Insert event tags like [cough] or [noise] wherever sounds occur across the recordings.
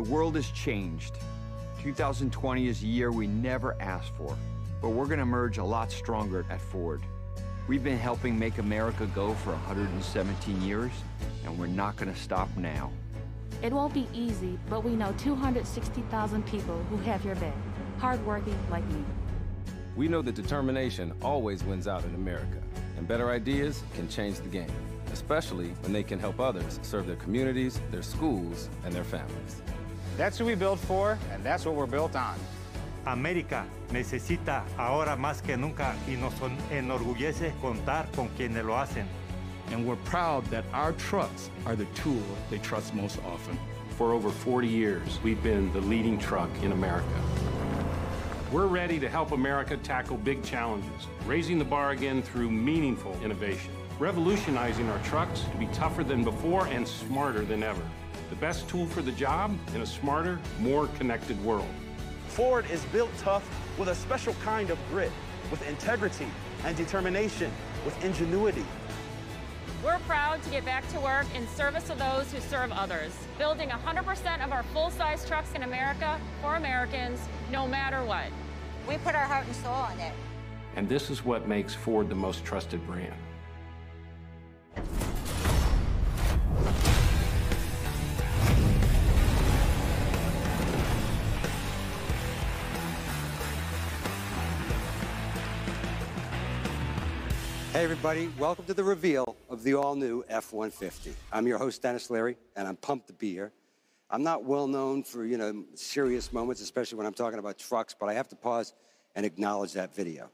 The world has changed. 2020 is a year we never asked for, but we're going to emerge a lot stronger at Ford. We've been helping make America go for 117 years, and we're not going to stop now. It won't be easy, but we know 260,000 people who have your back, hardworking like me. We know that determination always wins out in America, and better ideas can change the game, especially when they can help others serve their communities, their schools, and their families. That's who we built for, and that's what we're built on. América necesita ahora más que nunca y nos enorgullece contar con quienes lo hacen. And we're proud that our trucks are the tool they trust most often. For over 40 years, we've been the leading truck in America. We're ready to help America tackle big challenges, raising the bar again through meaningful innovation, revolutionizing our trucks to be tougher than before and smarter than ever. The best tool for the job in a smarter, more connected world. Ford is built tough with a special kind of grit, with integrity and determination, with ingenuity. We're proud to get back to work in service of those who serve others, building 100% of our full-size trucks in America for Americans, no matter what. We put our heart and soul in it. And this is what makes Ford the most trusted brand. Hey, everybody, welcome to the reveal of the all new F 150. I'm your host, Denis Leary, and I'm pumped to be here. I'm not well known for, you know, serious moments, especially when I'm talking about trucks, but I have to pause and acknowledge that video.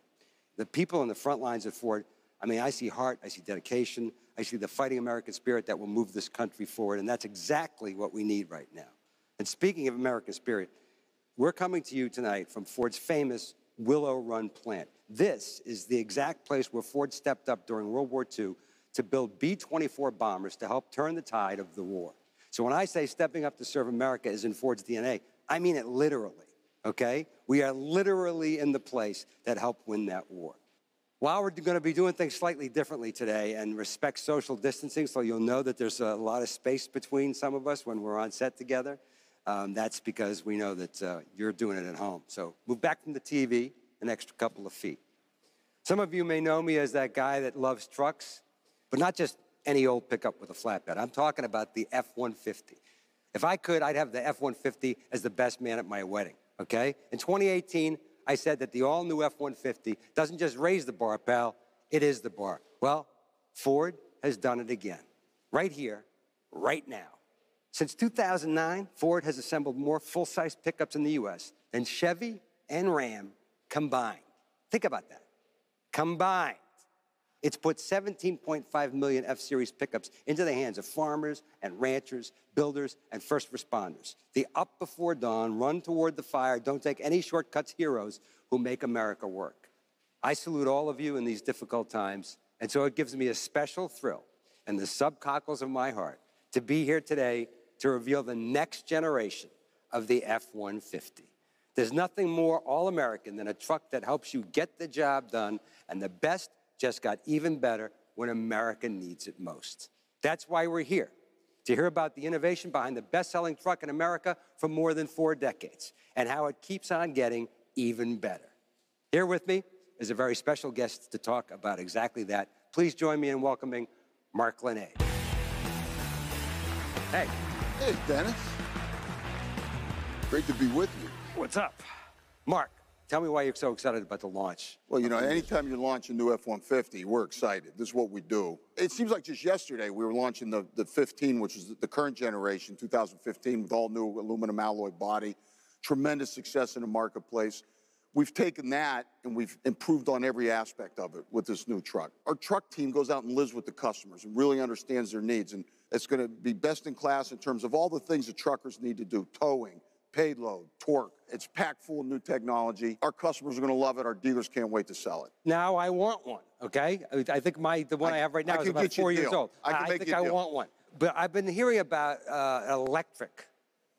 The people on the front lines at Ford, I mean, I see heart, I see dedication, I see the fighting American spirit that will move this country forward, and that's exactly what we need right now. And speaking of American spirit, we're coming to you tonight from Ford's famous Willow Run plant. This is the exact place where Ford stepped up during World War II to build B 24 bombers to help turn the tide of the war. So when I say stepping up to serve America is in Ford's DNA, I mean it literally, okay? We are literally in the place that helped win that war. While we're going to be doing things slightly differently today and respect social distancing, so you'll know that there's a lot of space between some of us when we're on set together, um, that's because we know that uh, you're doing it at home. So move back from the TV an extra couple of feet. Some of you may know me as that guy that loves trucks, but not just any old pickup with a flatbed. I'm talking about the F 150. If I could, I'd have the F 150 as the best man at my wedding, okay? In 2018, I said that the all new F 150 doesn't just raise the bar, pal, it is the bar. Well, Ford has done it again, right here, right now. Since 2009, Ford has assembled more full size pickups in the US than Chevy and Ram combined. Think about that. Combined. It's put 17.5 million F Series pickups into the hands of farmers and ranchers, builders, and first responders. The up before dawn, run toward the fire, don't take any shortcuts heroes who make America work. I salute all of you in these difficult times, and so it gives me a special thrill and the subcockles of my heart to be here today to reveal the next generation of the F 150. There's nothing more all American than a truck that helps you get the job done, and the best just got even better when America needs it most. That's why we're here, to hear about the innovation behind the best selling truck in America for more than four decades and how it keeps on getting even better. Here with me is a very special guest to talk about exactly that. Please join me in welcoming Mark LaNeve. Hey. Hey, Denis. Great to be with you. What's up? Mark, tell me why you're so excited about the launch. Well, you know, anytime you launch a new F-150, we're excited. This is what we do. It seems like just yesterday we were launching the, the 15, which is the current generation, 2015, with all new aluminum alloy body. Tremendous success in the marketplace. We've taken that and we've improved on every aspect of it with this new truck. Our truck team goes out and lives with the customers and really understands their needs. And it's going to be best in class in terms of all the things that truckers need to do towing, payload, torque. It's packed full of new technology. Our customers are going to love it. Our dealers can't wait to sell it. Now I want one, okay? I think my the one I, I have right now is about four years old. I, I think I deal. want one. But I've been hearing about uh, electric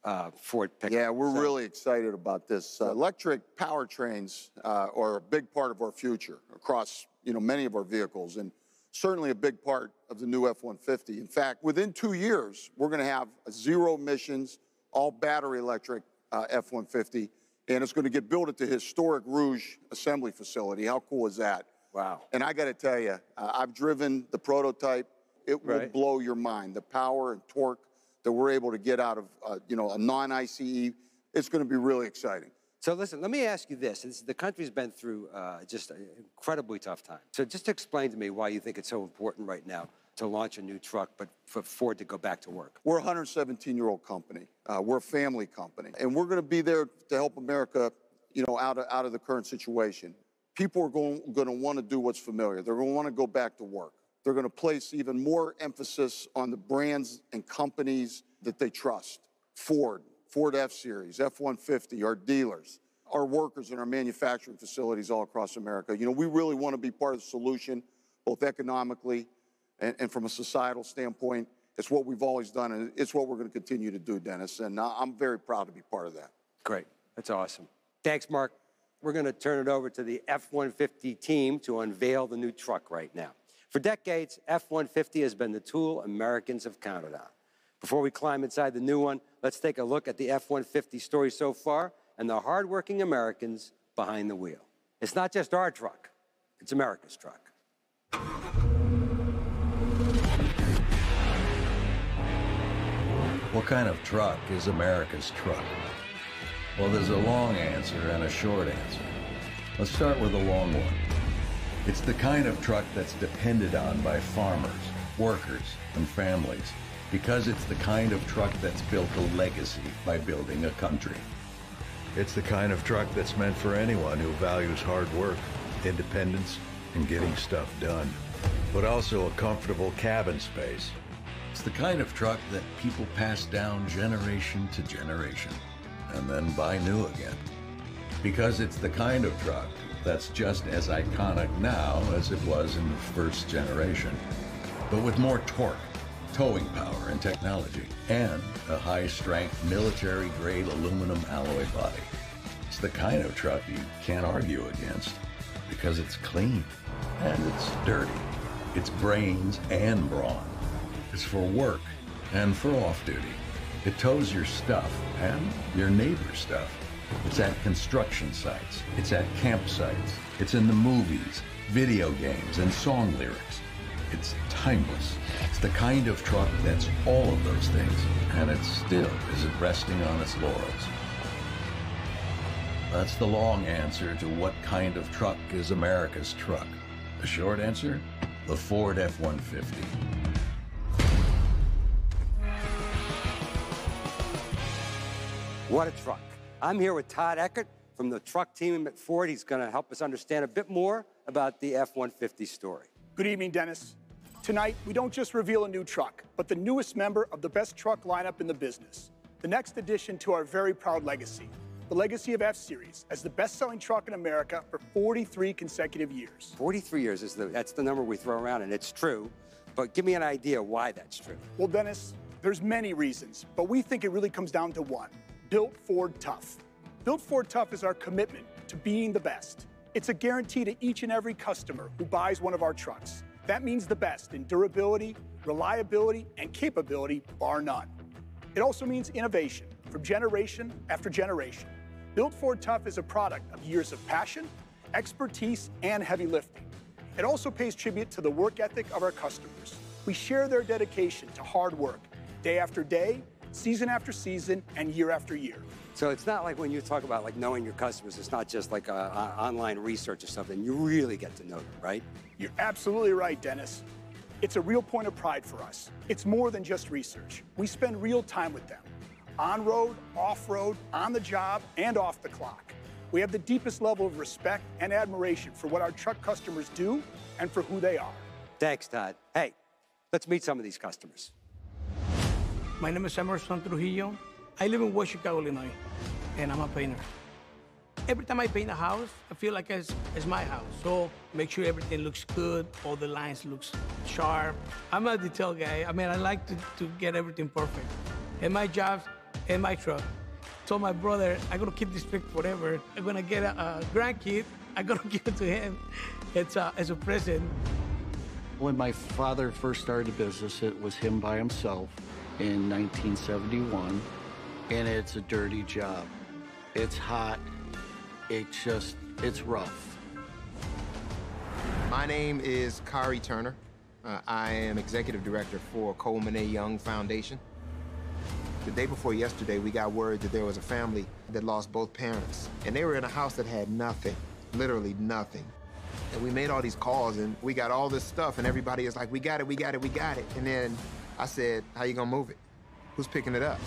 uh, Ford pickup. Yeah, we're so. really excited about this. Uh, electric powertrains uh, are a big part of our future across you know many of our vehicles and certainly a big part of the new F-150. In fact, within two years, we're going to have zero emissions, all battery electric uh, F-150, and it's going to get built at the historic Rouge assembly facility. How cool is that? Wow. And I got to tell you, uh, I've driven the prototype. It will Right. blow your mind. The power and torque that we're able to get out of, uh, you know, a non-ICE, it's going to be really exciting. So listen, let me ask you this. This- The country's been through uh, just an incredibly tough time. So just explain to me why you think it's so important right now to launch a new truck, but for Ford to go back to work. We're a 117-year-old company. Uh, we're a family company, and we're going to be there to help America, you know, out of, out of the current situation. People are going, going to want to do what's familiar. They're going to want to go back to work. They're going to place even more emphasis on the brands and companies that they trust. Ford, Ford F-Series, F-150, our dealers, our workers in our manufacturing facilities all across America. You know, we really want to be part of the solution, both economically and, and from a societal standpoint. It's what we've always done, and it's what we're going to continue to do, Denis. And I'm very proud to be part of that. Great. That's awesome. Thanks, Mark. We're going to turn it over to the F 150 team to unveil the new truck right now. For decades, F 150 has been the tool Americans have counted on. Before we climb inside the new one, let's take a look at the F 150 story so far and the hardworking Americans behind the wheel. It's not just our truck, it's America's truck. What kind of truck is America's truck? Well, there's a long answer and a short answer. Let's start with the long one. It's the kind of truck that's depended on by farmers, workers, and families because it's the kind of truck that's built a legacy by building a country. It's the kind of truck that's meant for anyone who values hard work, independence, and getting stuff done, but also a comfortable cabin space. It's the kind of truck that people pass down generation to generation and then buy new again. Because it's the kind of truck that's just as iconic now as it was in the first generation, but with more torque, towing power, and technology, and a high strength military grade aluminum alloy body. It's the kind of truck you can't argue against because it's clean and it's dirty. It's brains and brawn. It's for work and for off duty. It tows your stuff and your neighbor's stuff. It's at construction sites. It's at campsites. It's in the movies, video games, and song lyrics. It's timeless. It's the kind of truck that's all of those things, and it still isn't resting on its laurels. That's the long answer to what kind of truck is America's truck. The short answer? The Ford F-150. What a truck. I'm here with Todd Eckert from the truck team at Ford. He's going to help us understand a bit more about the F 150 story. Good evening, Denis. Tonight, we don't just reveal a new truck, but the newest member of the best truck lineup in the business. The next addition to our very proud legacy, the legacy of F Series as the best selling truck in America for 43 consecutive years. 43 years is the, that's the number we throw around, and it's true. But give me an idea why that's true. Well, Denis, there's many reasons, but we think it really comes down to one Built Ford Tough. Built Ford Tough is our commitment to being the best. It's a guarantee to each and every customer who buys one of our trucks. That means the best in durability, reliability, and capability, bar none. It also means innovation from generation after generation. Built Ford Tough is a product of years of passion, expertise, and heavy lifting. It also pays tribute to the work ethic of our customers. We share their dedication to hard work, day after day, season after season, and year after year. So it's not like when you talk about like knowing your customers, it's not just like a, a online research or something. You really get to know them, right? You're absolutely right, Denis. It's a real point of pride for us. It's more than just research. We spend real time with them on road, off road, on the job, and off the clock. We have the deepest level of respect and admiration for what our truck customers do and for who they are. Thanks, Todd. Hey, let's meet some of these customers. My name is Emerson Trujillo. I live in Chicago, Illinois, and I'm a painter. Every time I paint a house, I feel like it's, it's my house. So make sure everything looks good, all the lines looks sharp. I'm a detail guy. I mean, I like to, to get everything perfect. In my job, in my truck. Told my brother, I'm gonna keep this pic forever. I'm gonna get a, a grandkid. I'm gonna [laughs] give it to him. It's a, it's a present. When my father first started the business, it was him by himself in 1971. and it's a dirty job. It's hot. It's just, it's rough. My name is Kari Turner. Uh, I am executive director for Coleman A. Young Foundation. The day before yesterday, we got word that there was a family that lost both parents, and they were in a house that had nothing, literally nothing. And we made all these calls, and we got all this stuff, and everybody is like, we got it, we got it, we got it. And then I said, how you gonna move it? Who's picking it up?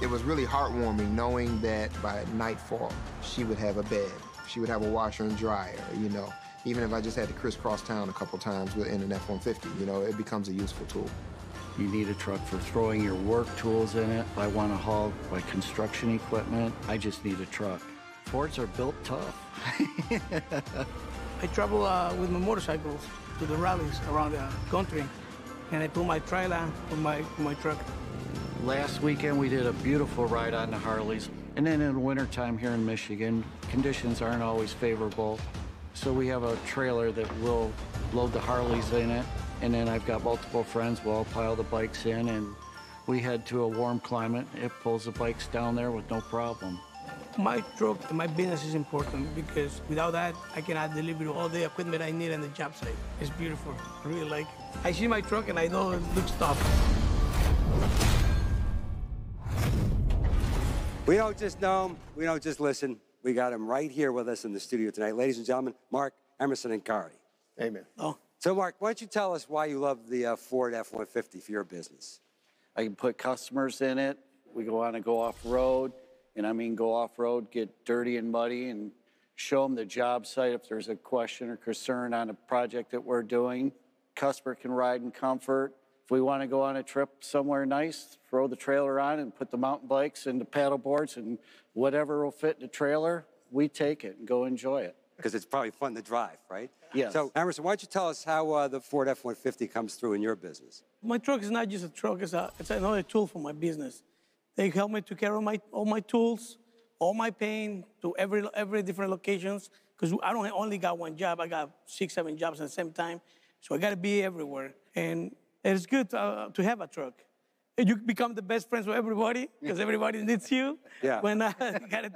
It was really heartwarming knowing that by nightfall, she would have a bed. She would have a washer and dryer, you know. Even if I just had to crisscross town a couple times in an F-150, you know, it becomes a useful tool. You need a truck for throwing your work tools in it. I want to haul my construction equipment, I just need a truck. Fords are built tough. [laughs] I travel uh, with my motorcycles to the rallies around the country, and I put my trailer on my, my truck. Last weekend, we did a beautiful ride on the Harleys. And then in the wintertime here in Michigan, conditions aren't always favorable. So we have a trailer that will load the Harleys in it. And then I've got multiple friends, we'll all pile the bikes in and we head to a warm climate. It pulls the bikes down there with no problem. My truck and my business is important because without that, I cannot deliver all the equipment I need on the job site. It's beautiful. I really like it. I see my truck and I know it looks tough. We don't just know him, we don't just listen. We got him right here with us in the studio tonight. Ladies and gentlemen, Mark Emerson and Kari. Amen. Oh. So, Mark, why don't you tell us why you love the uh, Ford F 150 for your business? I can put customers in it. We go on and go off road, and I mean go off road, get dirty and muddy, and show them the job site if there's a question or concern on a project that we're doing. Customer can ride in comfort. If we want to go on a trip somewhere nice, throw the trailer on and put the mountain bikes and the paddle boards and whatever will fit in the trailer, we take it and go enjoy it. Because it's probably fun to drive, right? Yes. So, Emerson, why don't you tell us how uh, the Ford F 150 comes through in your business? My truck is not just a truck, it's, a, it's another tool for my business. They help me to carry my, all my tools, all my paint to every, every different locations. Because I don't only got one job, I got six, seven jobs at the same time. So I got to be everywhere. And it's good uh, to have a truck. You become the best friends with everybody because everybody needs you. [laughs] Yeah. When [laughs] I gotta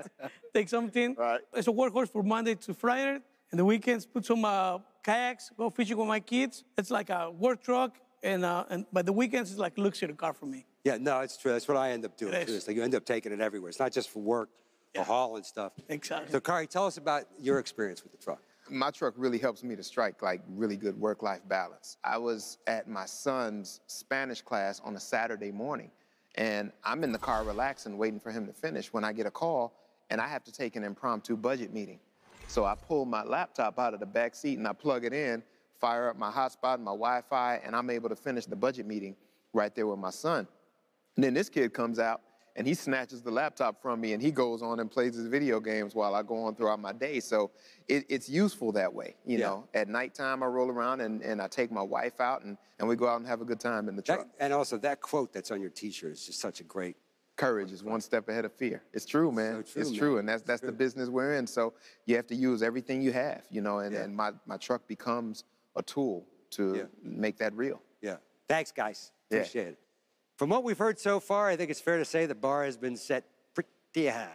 take something. Right. It's a workhorse for Monday to Friday, and the weekends put some uh, kayaks, go fishing with my kids. It's like a work truck, and uh, and but the weekends is like luxury car for me. Yeah, no, it's true. That's what I end up doing It too. is. It's like you end up taking it everywhere. It's not just for work, for haul and stuff. Exactly. So, Kari, tell us about your experience with the truck. My truck really helps me to strike like really good work-life balance. I was at my son's Spanish class on a Saturday morning, and I'm in the car relaxing, waiting for him to finish when I get a call, and I have to take an impromptu budget meeting. So I pull my laptop out of the back seat and I plug it in, fire up my hotspot and my Wi-Fi, and I'm able to finish the budget meeting right there with my son. And then this kid comes out and he snatches the laptop from me and he goes on and plays his video games while I go on throughout my day. So it, it's useful that way. You Yeah. know, at nighttime I roll around and, and I take my wife out and, and we go out and have a good time in the truck. That, and also, that quote that's on your T-shirt is just such a great. Courage is one step ahead of fear. It's true, man. So true, it's man. true, and that's that's the business we're in. So you have to use everything you have, you know. And, and my, my truck becomes a tool to make that real. Yeah. Thanks, guys. Yeah. Appreciate it. From what we've heard so far, I think it's fair to say the bar has been set pretty high.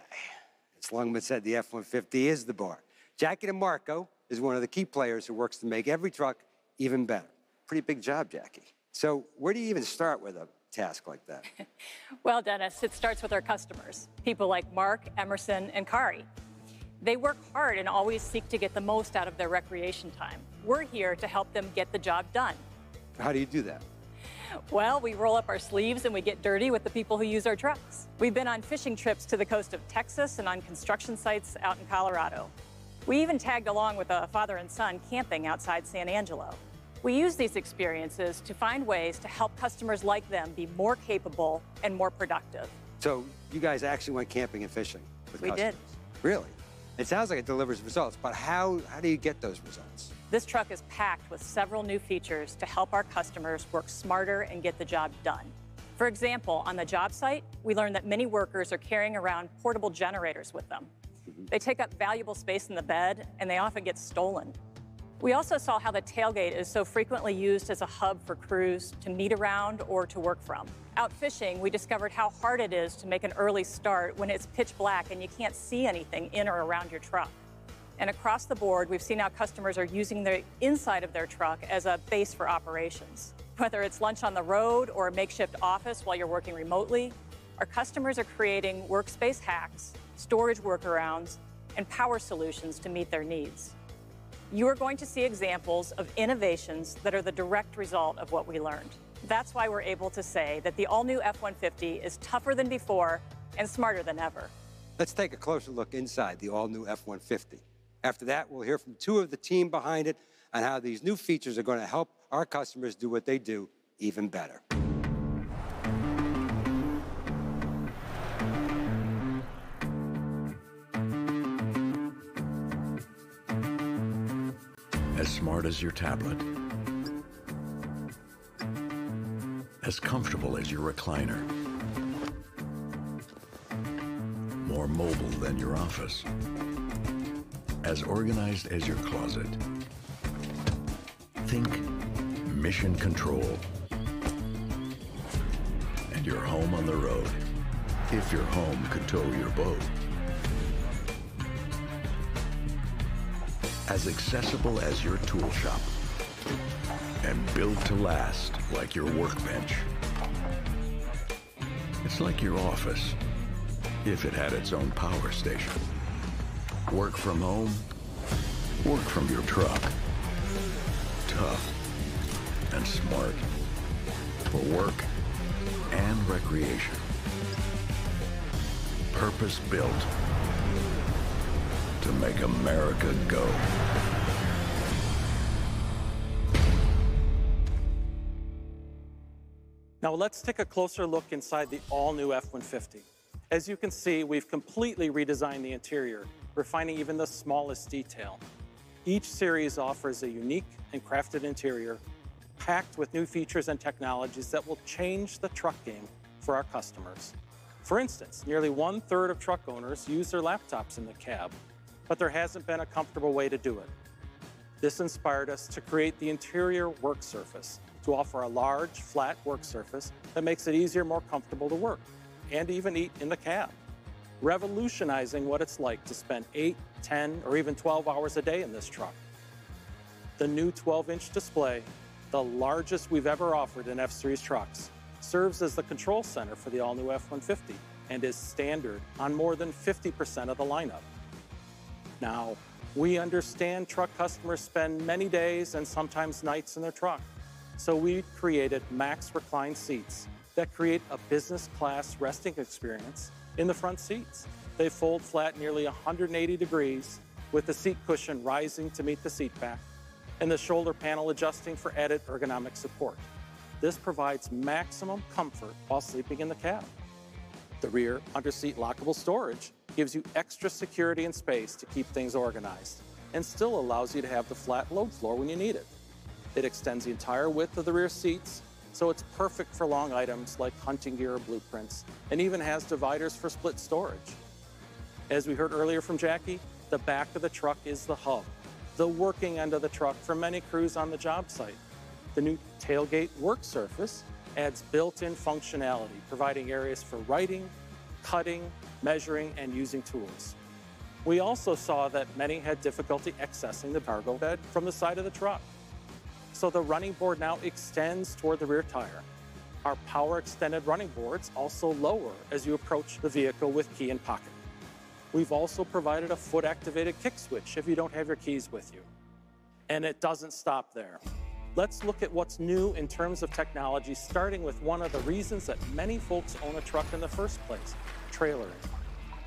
It's long been said the F 150 is the bar. Jackie DiMarco is one of the key players who works to make every truck even better. Pretty big job, Jackie. So, where do you even start with a task like that? [laughs] Well, Denis, it starts with our customers, people like Mark, Emerson, and Kari. They work hard and always seek to get the most out of their recreation time. We're here to help them get the job done. How do you do that? Well, we roll up our sleeves and we get dirty with the people who use our trucks. We've been on fishing trips to the coast of Texas and on construction sites out in Colorado. We even tagged along with a father and son camping outside San Angelo. We use these experiences to find ways to help customers like them be more capable and more productive. So, you guys actually went camping and fishing with We customers? did. Really? It sounds like it delivers results, but how, how do you get those results? This truck is packed with several new features to help our customers work smarter and get the job done. For example, on the job site, we learned that many workers are carrying around portable generators with them. Mm-hmm. They take up valuable space in the bed and they often get stolen. We also saw how the tailgate is so frequently used as a hub for crews to meet around or to work from. Out fishing, we discovered how hard it is to make an early start when it's pitch black and you can't see anything in or around your truck. And across the board, we've seen how customers are using the inside of their truck as a base for operations. Whether it's lunch on the road or a makeshift office while you're working remotely, our customers are creating workspace hacks, storage workarounds, and power solutions to meet their needs. You are going to see examples of innovations that are the direct result of what we learned. That's why we're able to say that the all-new F-150 is tougher than before and smarter than ever. Let's take a closer look inside the all-new F-150. After that, we'll hear from two of the team behind it on how these new features are going to help our customers do what they do even better. As smart as your tablet. As comfortable as your recliner. More mobile than your office. As organized as your closet. Think mission control. And your home on the road. If your home could tow your boat. As accessible as your tool shop. And built to last like your workbench. It's like your office, if it had its own power station. Work from home, work from your truck. Tough and smart for work and recreation. Purpose built to make America go. Now let's take a closer look inside the all-new F-150. As you can see, we've completely redesigned the interior, refining even the smallest detail. Each series offers a unique and crafted interior, packed with new features and technologies that will change the truck game for our customers. For instance, nearly one-third of truck owners use their laptops in the cab, but there hasn't been a comfortable way to do it. This inspired us to create the interior work surface to offer a large, flat work surface that makes it easier, more comfortable to work and even eat in the cab, revolutionizing what it's like to spend 8, 10, or even 12 hours a day in this truck. The new 12-inch display, the largest we've ever offered in F-Series trucks, serves as the control center for the all-new F-150 and is standard on more than 50% of the lineup. Now, we understand truck customers spend many days and sometimes nights in their truck. So we created Max Recline seats that create a business class resting experience in the front seats. They fold flat nearly 180 degrees with the seat cushion rising to meet the seat back and the shoulder panel adjusting for added ergonomic support. This provides maximum comfort while sleeping in the cab. The rear under-seat lockable storage gives you extra security and space to keep things organized and still allows you to have the flat load floor when you need it. It extends the entire width of the rear seats, so it's perfect for long items like hunting gear or blueprints, and even has dividers for split storage. As we heard earlier from Jackie, the back of the truck is the hub, the working end of the truck for many crews on the job site. The new tailgate work surface adds built-in functionality, providing areas for writing, cutting, measuring, and using tools. We also saw that many had difficulty accessing the cargo bed from the side of the truck. So the running board now extends toward the rear tire. Our power extended running boards also lower as you approach the vehicle with key in pocket. We've also provided a foot activated kick switch if you don't have your keys with you. And it doesn't stop there. Let's look at what's new in terms of technology, starting with one of the reasons that many folks own a truck in the first place, trailering.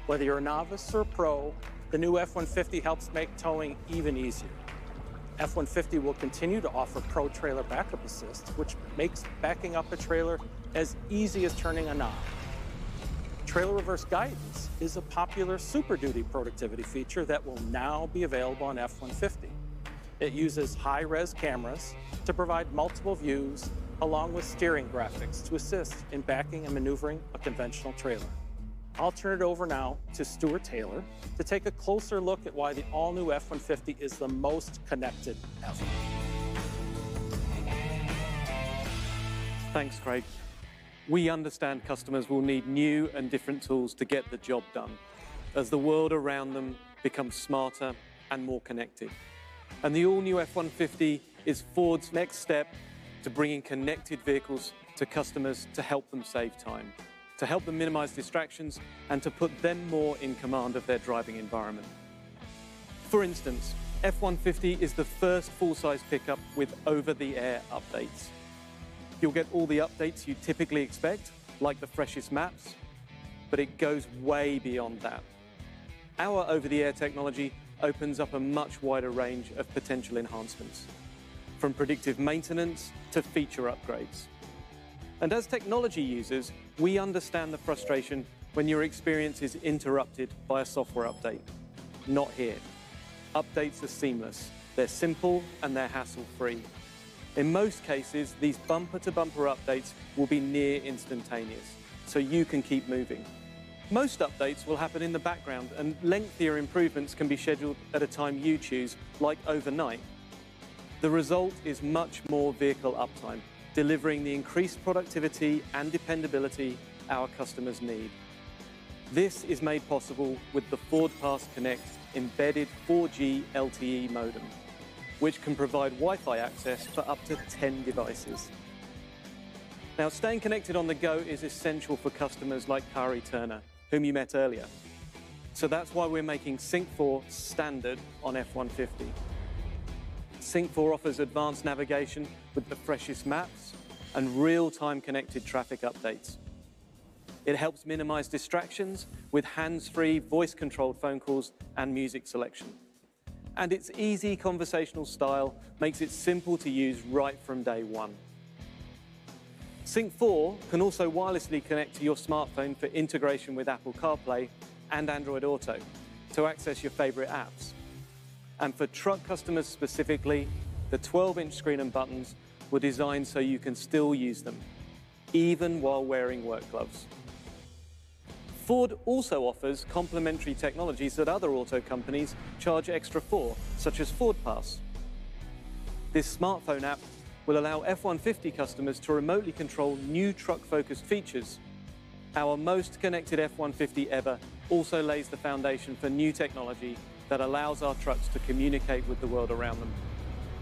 Whether you're a novice or pro, the new F-150 helps make towing even easier. F-150 will continue to offer Pro Trailer Backup Assist, which makes backing up a trailer as easy as turning a knob. Trailer Reverse Guidance is a popular Super Duty productivity feature that will now be available on F-150. It uses high-res cameras to provide multiple views along with steering graphics to assist in backing and maneuvering a conventional trailer. I'll turn it over now to Stuart Taylor to take a closer look at why the all-new F-150 is the most connected ever. Thanks, Craig. We understand customers will need new and different tools to get the job done as the world around them becomes smarter and more connected. And the all-new F-150 is Ford's next step to bringing connected vehicles to customers to help them save time, to help them minimize distractions, and to put them more in command of their driving environment. For instance, F-150 is the first full-size pickup with over-the-air updates. You'll get all the updates you typically expect, like the freshest maps, but it goes way beyond that. Our over-the-air technology opens up a much wider range of potential enhancements, from predictive maintenance to feature upgrades. And as technology users, we understand the frustration when your experience is interrupted by a software update. Not here. Updates are seamless, they're simple, and they're hassle-free. In most cases, these bumper-to-bumper updates will be near instantaneous, so you can keep moving. Most updates will happen in the background, and lengthier improvements can be scheduled at a time you choose, like overnight. The result is much more vehicle uptime, delivering the increased productivity and dependability our customers need. This is made possible with the Ford Pass Connect embedded 4G LTE modem which can provide Wi-Fi access for up to 10 devices. Now, staying connected on the go is essential for customers like Kari Turner, whom you met earlier. So that's why we're making Sync 4 standard on F-150. Sync 4 offers advanced navigation with the freshest maps and real-time connected traffic updates. It helps minimize distractions with hands-free, voice-controlled phone calls and music selection and its easy conversational style makes it simple to use right from day one. Sync 4 can also wirelessly connect to your smartphone for integration with Apple CarPlay and Android Auto to access your favorite apps. And for truck customers specifically, the 12-inch screen and buttons were designed so you can still use them, even while wearing work gloves. Ford also offers complementary technologies that other auto companies charge extra for, such as Ford Pass. This smartphone app will allow F-150 customers to remotely control new truck-focused features. Our most connected F-150 ever also lays the foundation for new technology that allows our trucks to communicate with the world around them.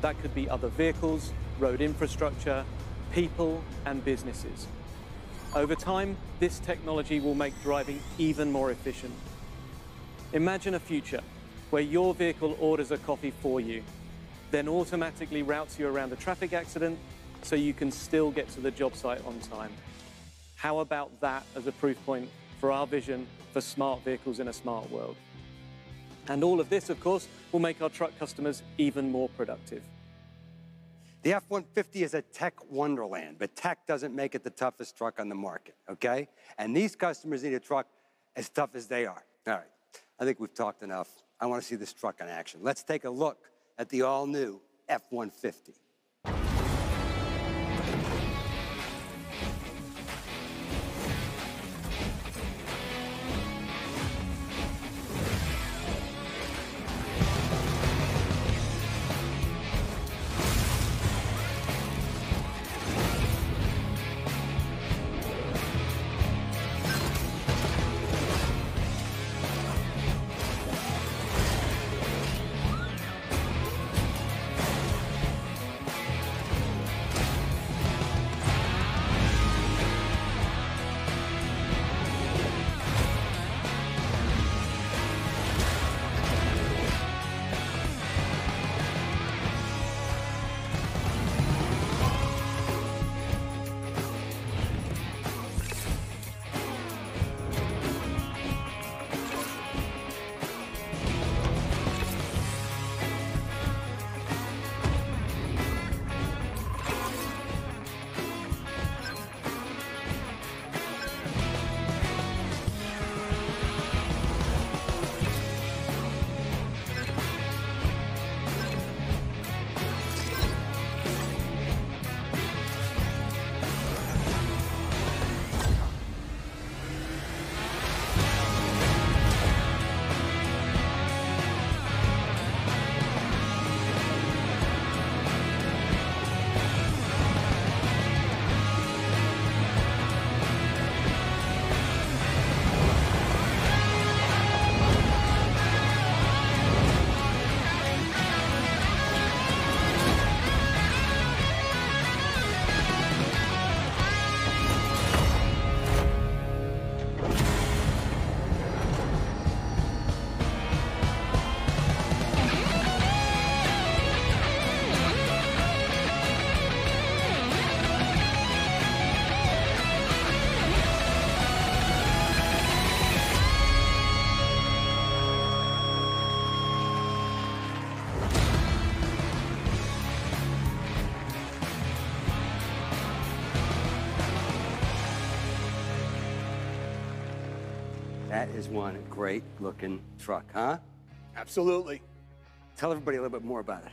That could be other vehicles, road infrastructure, people, and businesses. Over time, this technology will make driving even more efficient. Imagine a future where your vehicle orders a coffee for you, then automatically routes you around a traffic accident so you can still get to the job site on time. How about that as a proof point for our vision for smart vehicles in a smart world? And all of this, of course, will make our truck customers even more productive. The F-150 is a tech wonderland, but tech doesn't make it the toughest truck on the market, okay? And these customers need a truck as tough as they are. All right, I think we've talked enough. I want to see this truck in action. Let's take a look at the all-new F-150. That is one great looking truck, huh? Absolutely. Tell everybody a little bit more about it.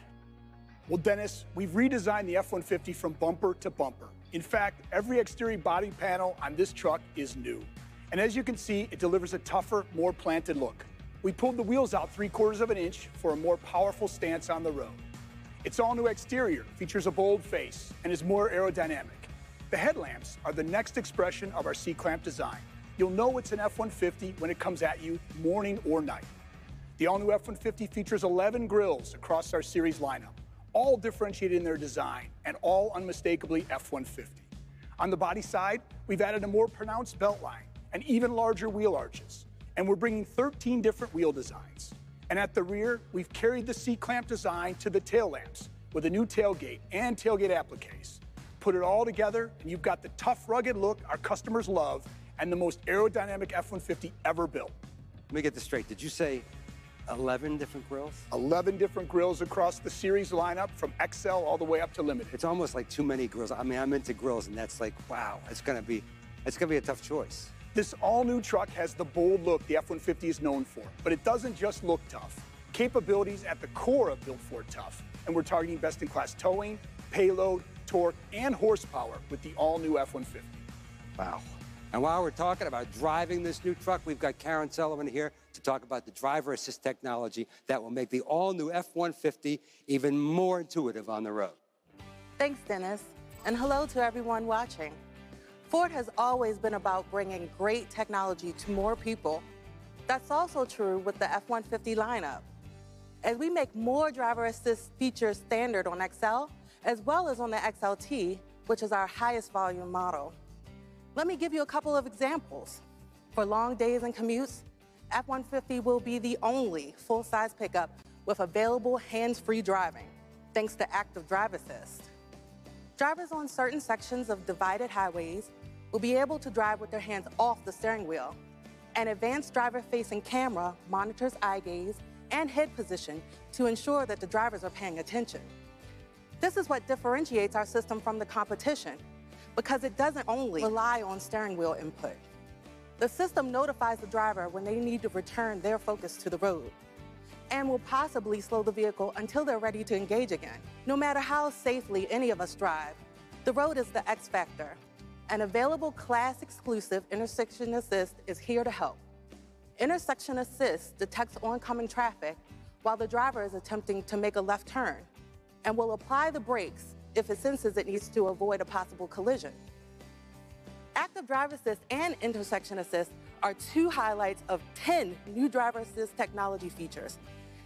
Well, Denis, we've redesigned the F-150 from bumper to bumper. In fact, every exterior body panel on this truck is new. And as you can see, it delivers a tougher, more planted look. We pulled the wheels out three quarters of an inch for a more powerful stance on the road. Its all-new exterior features a bold face and is more aerodynamic. The headlamps are the next expression of our C-clamp design. You'll know it's an F-150 when it comes at you morning or night. The all-new F-150 features 11 grills across our series lineup, all differentiated in their design and all unmistakably F-150. On the body side, we've added a more pronounced belt line and even larger wheel arches, and we're bringing 13 different wheel designs. And at the rear, we've carried the C-clamp design to the tail lamps with a new tailgate and tailgate appliques. Put it all together, and you've got the tough, rugged look our customers love and the most aerodynamic F-150 ever built. Let me get this straight. Did you say 11 different grills? 11 different grills across the series lineup from XL all the way up to limited. It's almost like too many grills. I mean, I'm into grills, and that's like, wow, it's gonna be, it's gonna be a tough choice. This all-new truck has the bold look the F-150 is known for, but it doesn't just look tough. Capabilities at the core of Built Ford Tough, and we're targeting best-in-class towing, payload, torque, and horsepower with the all-new F-150. Wow. And while we're talking about driving this new truck, we've got Karen Sullivan here to talk about the driver assist technology that will make the all-new F-150 even more intuitive on the road. Thanks, Denis. And hello to everyone watching. Ford has always been about bringing great technology to more people. That's also true with the F-150 lineup. As we make more driver assist features standard on XL, as well as on the XLT, which is our highest volume model. Let me give you a couple of examples. For long days and commutes, F-150 will be the only full-size pickup with available hands-free driving, thanks to active drive assist. Drivers on certain sections of divided highways will be able to drive with their hands off the steering wheel. An advanced driver-facing camera monitors eye gaze and head position to ensure that the drivers are paying attention. This is what differentiates our system from the competition because it doesn't only rely on steering wheel input. The system notifies the driver when they need to return their focus to the road and will possibly slow the vehicle until they're ready to engage again. No matter how safely any of us drive, the road is the X factor. An available class-exclusive intersection assist is here to help. Intersection assist detects oncoming traffic while the driver is attempting to make a left turn and will apply the brakes if it senses it needs to avoid a possible collision. Active Driver Assist and Intersection Assist are two highlights of 10 new driver assist technology features.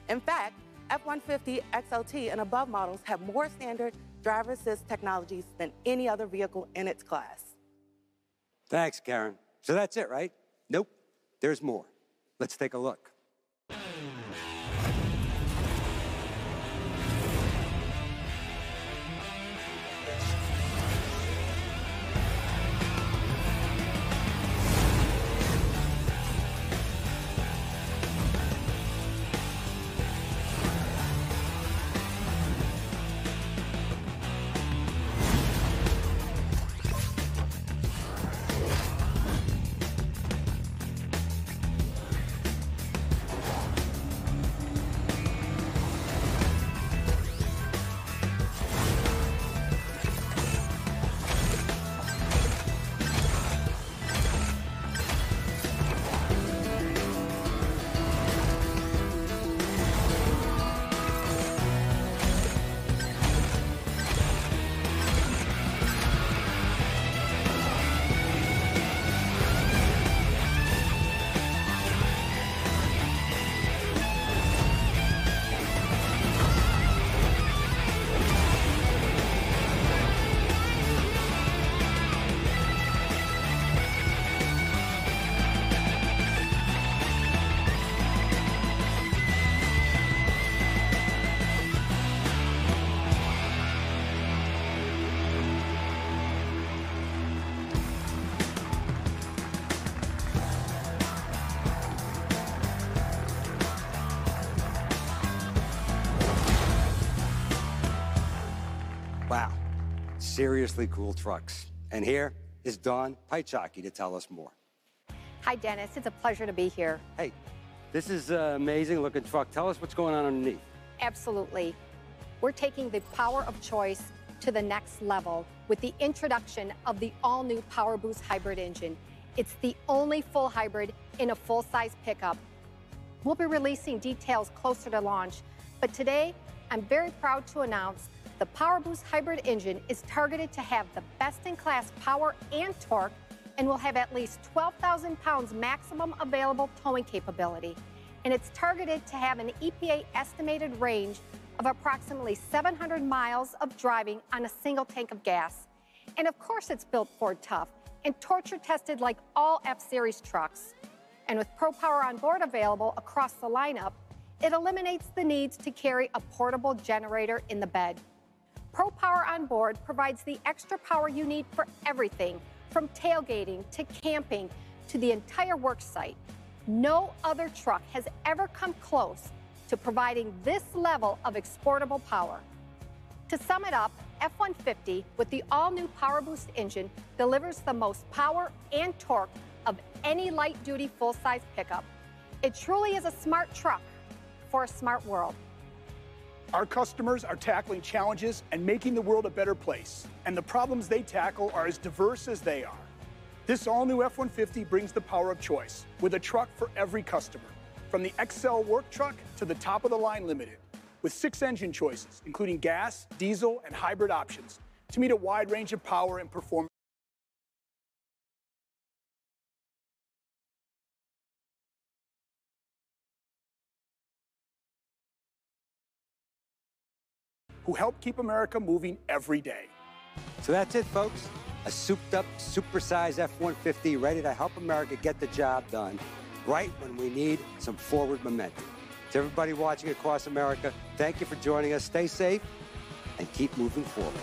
In fact, F-150, XLT, and above models have more standard driver assist technologies than any other vehicle in its class. Thanks, Karen. So that's it, right? Nope. There's more. Let's take a look. Seriously cool trucks. And here is Don Paichaki to tell us more. Hi, Denis. It's a pleasure to be here. Hey, this is an amazing looking truck. Tell us what's going on underneath. Absolutely. We're taking the power of choice to the next level with the introduction of the all-new Power Boost hybrid engine. It's the only full hybrid in a full-size pickup. We'll be releasing details closer to launch, but today I'm very proud to announce the Power Boost hybrid engine is targeted to have the best-in-class power and torque and will have at least 12,000 pounds maximum available towing capability. And it's targeted to have an EPA estimated range of approximately 700 miles of driving on a single tank of gas. And of course, it's built Ford tough and torture tested like all F Series trucks. And with Pro Power on board available across the lineup, it eliminates the need to carry a portable generator in the bed. Pro Power on board provides the extra power you need for everything from tailgating to camping to the entire work site. No other truck has ever come close to providing this level of exportable power. To sum it up, F-150 with the all-new Power Boost engine delivers the most power and torque of any light-duty full-size pickup. It truly is a smart truck for a smart world. Our customers are tackling challenges and making the world a better place, and the problems they tackle are as diverse as they are. This all-new F-150 brings the power of choice, with a truck for every customer, from the XL work truck to the top-of-the-line Limited, with six engine choices, including gas, diesel, and hybrid options, to meet a wide range of power and performance. Who help keep America moving every day. So that's it, folks. A souped up, supersized F 150 ready to help America get the job done right when we need some forward momentum. To everybody watching across America, thank you for joining us. Stay safe and keep moving forward.